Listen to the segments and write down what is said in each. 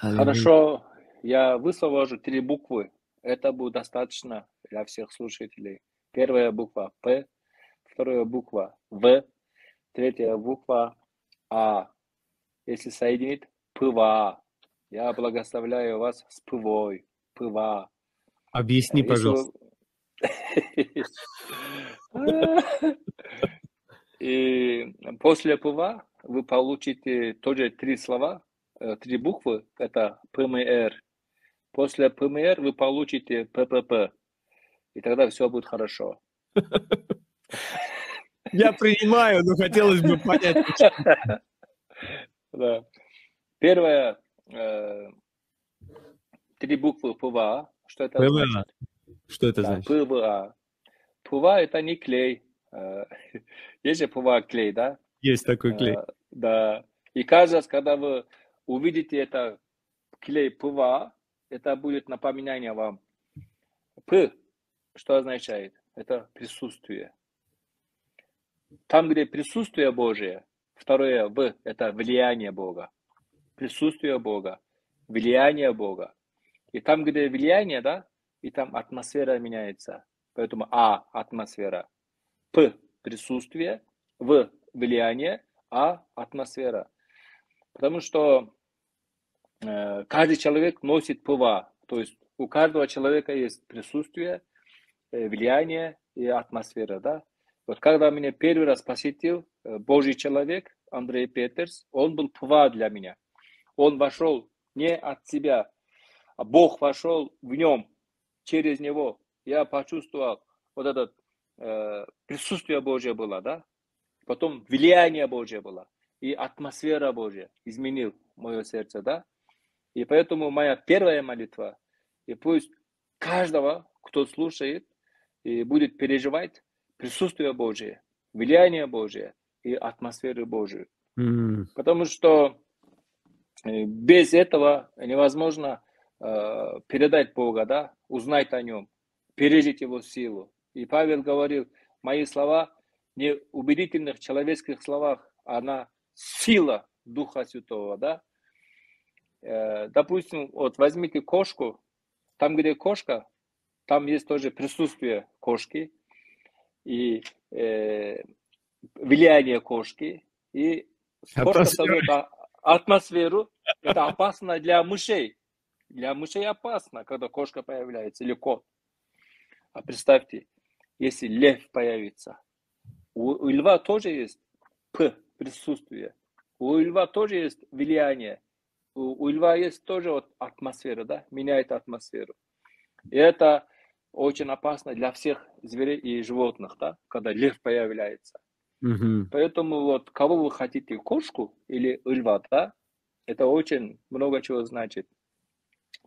Хорошо, я высвобожу три буквы. Это будет достаточно для всех слушателей. Первая буква П, вторая буква В, третья буква А. Если соединить ПВА, я благословляю вас с ПВОй, ПВА. Объясни, Если пожалуйста. И после ПВА вы получите тоже три слова, три буквы, это ПМР. После ПМР вы получите ППП. И тогда все будет хорошо. Я принимаю, но хотелось бы понять. Да. Первое, э, три буквы ПВА. Что это ПВА. значит? Что это Да, значит? ПВА. ПВА это не клей. Э, Есть же ПВА клей, да? Есть такой клей. Э, Да. И каждый раз, когда вы увидите это клей ПВА, это будет напоминание вам. П, что означает? Это присутствие. Там, где присутствие Божие, второе В, это влияние Бога. Присутствие Бога, влияние Бога. И там, где влияние, да, и там атмосфера меняется. Поэтому А – атмосфера, П – присутствие, В – влияние, А – атмосфера. Потому что каждый человек носит ПВА. То есть у каждого человека есть присутствие, э, влияние и атмосфера. Да? Вот когда меня первый раз посетил э, Божий человек, Андрей Петерс, он был ПВА для меня. Он вошел не от себя, а Бог вошел в нем, через него. Я почувствовал вот это э, присутствие Божье было, да? Потом влияние Божье было. И атмосфера Божья изменил мое сердце, да? И поэтому моя первая молитва, и пусть каждого, кто слушает и будет переживать присутствие Божие, влияние Божие и атмосферу Божию. М, Потому что э, без этого невозможно э, передать Бога, да, узнать о Нем, пережить Его силу. И Павел говорил, мои слова не убедительных человеческих словах, а на сила Духа Святого, да. Э, Допустим, вот возьмите кошку, там, где кошка, там есть тоже присутствие кошки и э, влияние кошки, и кошка создает а- атмосферу, это опасно для мышей. Для мышей опасно, когда кошка появляется или кот. А представьте, если лев появится, у, у льва тоже есть П, присутствие. У льва тоже есть влияние. У, у льва есть тоже вот атмосфера, да, меняет атмосферу. И это очень опасно для всех зверей и животных, да, когда лев появляется. мгм. Поэтому вот кого вы хотите, кошку или льва, да, это очень много чего значит.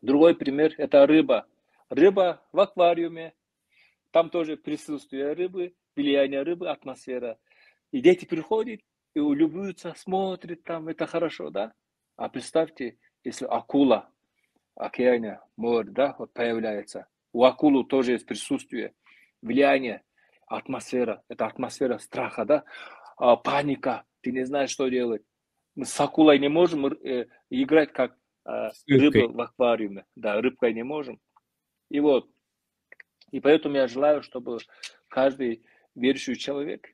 Другой пример – это рыба. Рыба в аквариуме, там тоже присутствие рыбы, влияние рыбы, атмосфера. И дети приходят и улюбляются, смотрят там, это хорошо, да? А представьте, если акула, океане, море, да, вот появляется. У акулы тоже есть присутствие, влияние, атмосфера. Это атмосфера страха, да? А, паника, ты не знаешь, что делать. Мы с акулой не можем э, играть как э, рыба в аквариуме. Да, рыбкой не можем. И вот, и поэтому я желаю, чтобы каждый верующий человек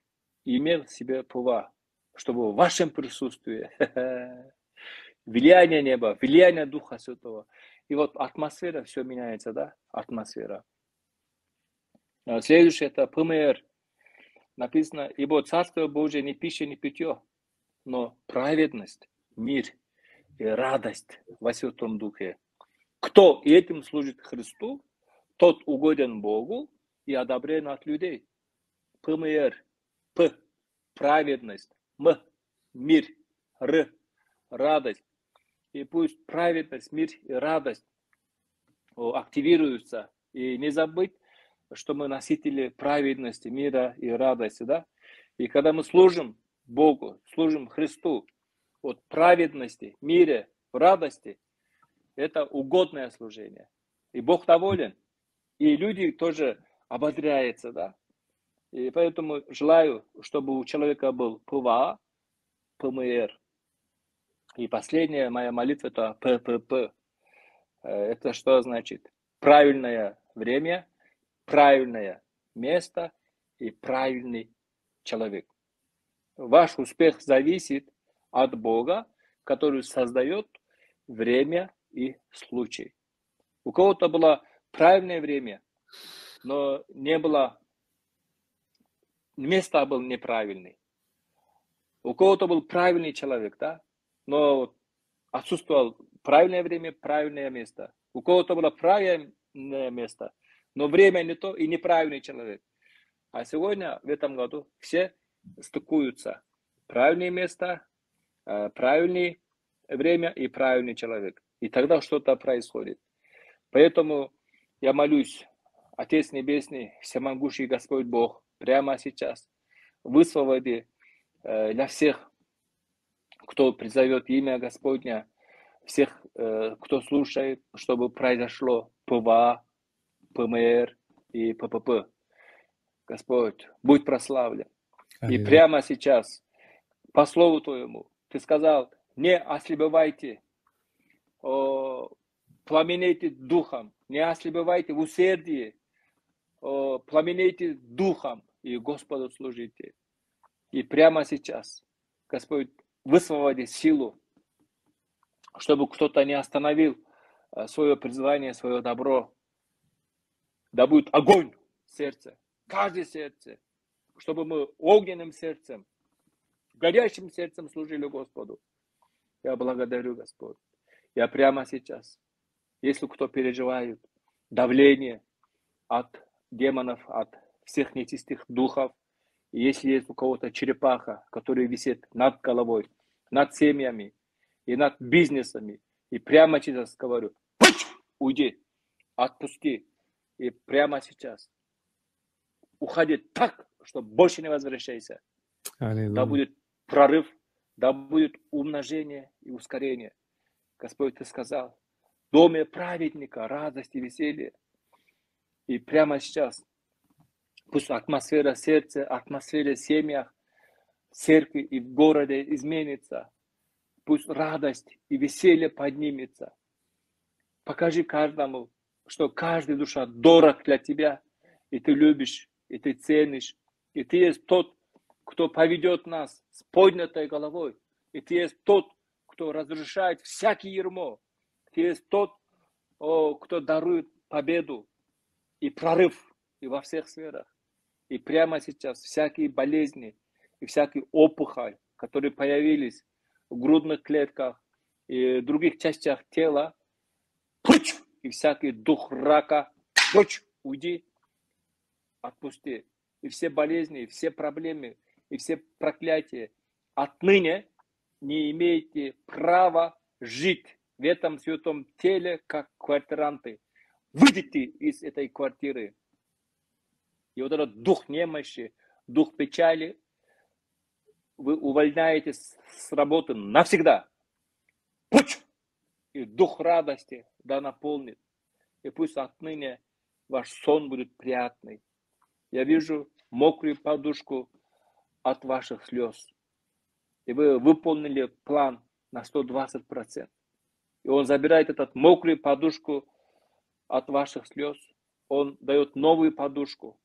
имел в себе ПВА, чтобы в вашем присутствии влияние неба, влияние Духа Святого. И вот атмосфера, все меняется, да? Атмосфера. А Следующее это ПМР. Написано, ибо Царство Божие не пища, не питье, но праведность, мир и радость во Святом Духе. Кто этим служит Христу, тот угоден Богу и одобрен от людей. ПМР. П. Праведность. М. Мир. Р. Радость. И пусть праведность, мир и радость активируются. И не забыть, что мы носители праведности, мира и радости. Да? И когда мы служим Богу, служим Христу, от праведности, мире, радости, это угодное служение. И Бог доволен. И люди тоже ободряются, да. И поэтому желаю, чтобы у человека был ПВА, ПМР. И последняя моя молитва это ППП. Э, это что значит? Правильное время, правильное место и правильный человек. Ваш успех зависит от Бога, который создает время и случай. У кого-то было правильное время, но не было, место был неправильный. У кого-то был правильный человек, да, но отсутствовал правильное время, правильное место. У кого-то было правильное место, но время не то и неправильный человек. А сегодня, в этом году, все стыкуются. Правильное место, э, правильное время и правильный человек. И тогда что-то происходит. Поэтому я молюсь, Отец Небесный, Всемогущий Господь Бог, прямо сейчас высвободи э, для всех, кто призовет имя Господня, всех, э, кто слушает, чтобы произошло ПВА, ПМР и ППП. Господь, будь прославлен. И прямо сейчас, по слову Твоему, Ты сказал, не ослабевайте, пламенейте духом, не ослабевайте в усердии, пламенейте духом и Господу служите. И прямо сейчас, Господь, высвободи силу, чтобы кто-то не остановил э, свое призвание, свое добро. Да будет огонь в сердце, каждое сердце, чтобы мы огненным сердцем, горящим сердцем служили Господу. Я благодарю Господь. Я прямо сейчас, если кто переживает давление от демонов, от всех нечистых духов, если есть у кого-то черепаха, который висит над головой, над семьями и над бизнесами, и прямо сейчас говорю, уйди, отпусти, и прямо сейчас уходи так, что больше не возвращайся. Аллилуйя. Да будет прорыв, да будет умножение и ускорение. Господь, Ты сказал, в доме праведника радость и веселье. И прямо сейчас пусть атмосфера сердца, атмосфера в семьях, церкви и в городе изменится. Пусть радость и веселье поднимется. Покажи каждому, что каждая душа дорог для тебя, и ты любишь, и ты ценишь, и ты есть тот, кто поведет нас с поднятой головой, и ты есть тот, кто разрушает всякий ермо. Ты есть тот, о, кто дарует победу и прорыв и во всех сферах. И прямо сейчас всякие болезни и всякие опухоль, которые появились в грудных клетках и других частях тела, и всякий дух рака, прочь, уйди, отпусти. И все болезни, и все проблемы, и все проклятия отныне не имеете права жить в этом святом теле, как квартиранты. Выйдите из этой квартиры. И вот этот дух немощи, дух печали, вы увольняетесь с работы навсегда. Пуч! И дух радости да наполнит. И пусть отныне ваш сон будет приятный. Я вижу мокрую подушку от ваших слез и вы выполнили план на 120%. И он забирает этот мокрую подушку от ваших слез. Он дает новую подушку,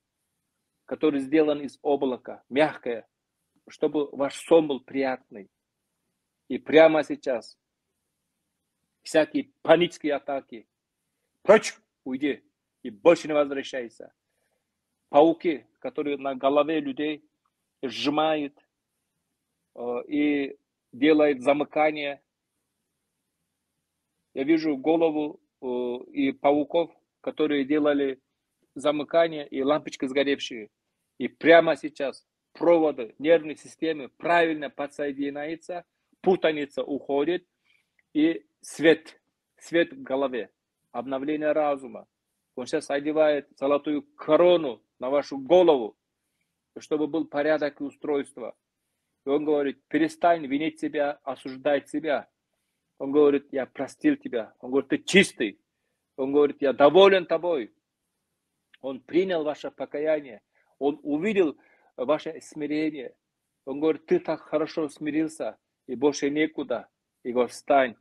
которая сделана из облака, мягкая, чтобы ваш сон был приятный. И прямо сейчас всякие панические атаки, прочь, уйди и больше не возвращайся. Пауки, которые на голове людей сжимают Э, и делает замыкание. Я вижу голову э, и пауков, которые делали замыкание и лампочки сгоревшие. И прямо сейчас проводы нервной системы правильно подсоединяются, путаница уходит, и свет, свет в голове, обновление разума. Он сейчас одевает золотую корону на вашу голову, чтобы был порядок и устройство. И он говорит, перестань винить себя, осуждать себя. Он говорит, я простил тебя. Он говорит, ты чистый. Он говорит, я доволен тобой. Он принял ваше покаяние. Он увидел ваше смирение. Он говорит, ты так хорошо смирился, и больше некуда. и говорит, встань,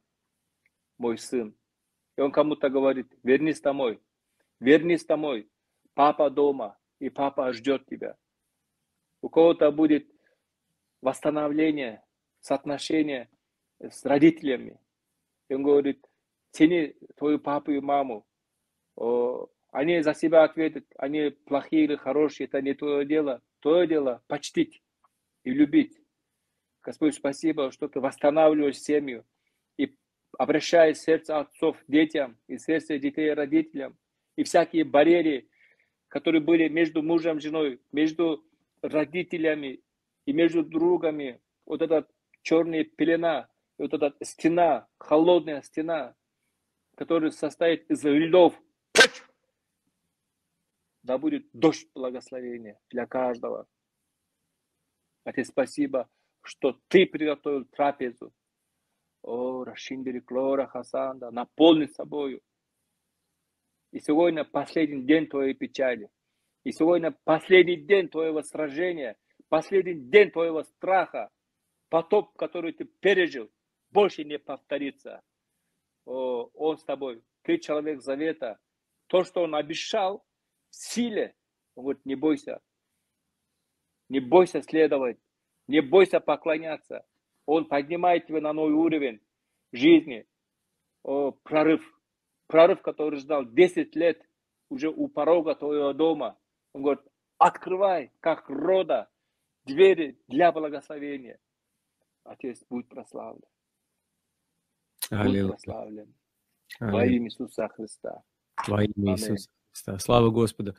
мой сын. И он кому-то говорит, вернись домой, вернись домой, папа дома, и папа ждет тебя. У кого-то будет восстановление, соотношение с родителями. И он говорит, цени твою папу и маму. Они за себя ответят, они плохие или хорошие, это не твое дело. Твое дело почтить и любить. Господь, спасибо, что ты восстанавливаешь семью и обращаешь сердце отцов детям и сердце детей родителям. И всякие барьеры, которые были между мужем и женой, между родителями и между другами, вот эта черная пелена, вот эта стена, холодная стена, которая состоит из льдов, да будет дождь благословения для каждого. Отец, спасибо, что ты приготовил трапезу. О, Рашиндери Клора Хасанда, наполни собою. И сегодня последний день твоей печали. И сегодня последний день твоего сражения, последний день твоего страха. Потоп, который ты пережил, больше не повторится. О, он с тобой. Ты человек завета. То, что он обещал, силе. Он говорит, не бойся. Не бойся следовать. Не бойся поклоняться. Он поднимает тебя на новый уровень жизни. О, прорыв. Прорыв, который ждал 10 лет уже у порога твоего дома. Он говорит, открывай, как рода, двери для благословения. Отец, будь прославлен. Будь прославлен. Во имя Иисуса Христа. Во имя Иисуса. Слава Господу.